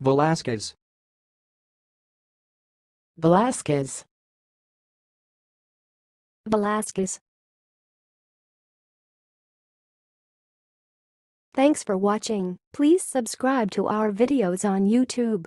Velasquez. Velasquez. Velasquez. Thanks for watching. Please subscribe to our videos on YouTube.